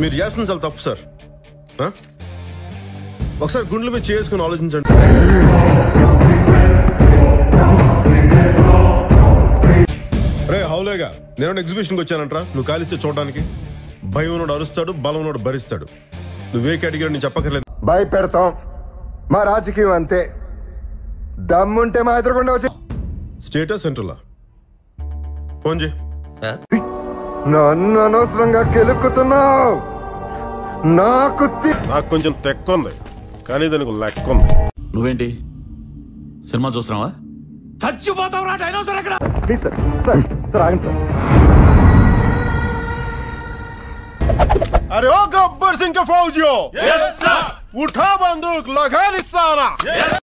మీరు చేస్తుంది చాలా తప్పు సార్? ఒకసారి గుండెల మీద చేసుకుని ఆలోచించండి. రే హౌలేగా నేను ఎగ్జిబిషన్కి వచ్చానంట్రా. నువ్వు కాలిస్తే చూడడానికి. భయం ఉన్నోడు అరుస్తాడు బలం ఉన్నోడు భరిస్తాడు. నువ్వే కేటగిరీ నేను చెప్పక్కర్లేదు. భయపెడతాం. మా రాజకీయం అంతే. దమ్ముంటే మా ఎదురుకుండా వచ్చి స్టేటా సెంట్రలా? ఫోన్ చేయి. సార్. నన్ను అనవసరంగా కెలుక్కుతున్నావు. నాకు తి- నాకు కొంచెం తెక్క ఉంది కానీ దానికి లెక్క ఉంది నువ్వేంటి సినిమా చూస్తున్నావా చచ్చిపోతావురా డైనోసర్ అక్కడ ప్లీజ్ సార్ సార్ సార్ ఆగండి సార్ अरे ओ गब्बर सिंह का फौजियों उठा बंदूक लगा निशाना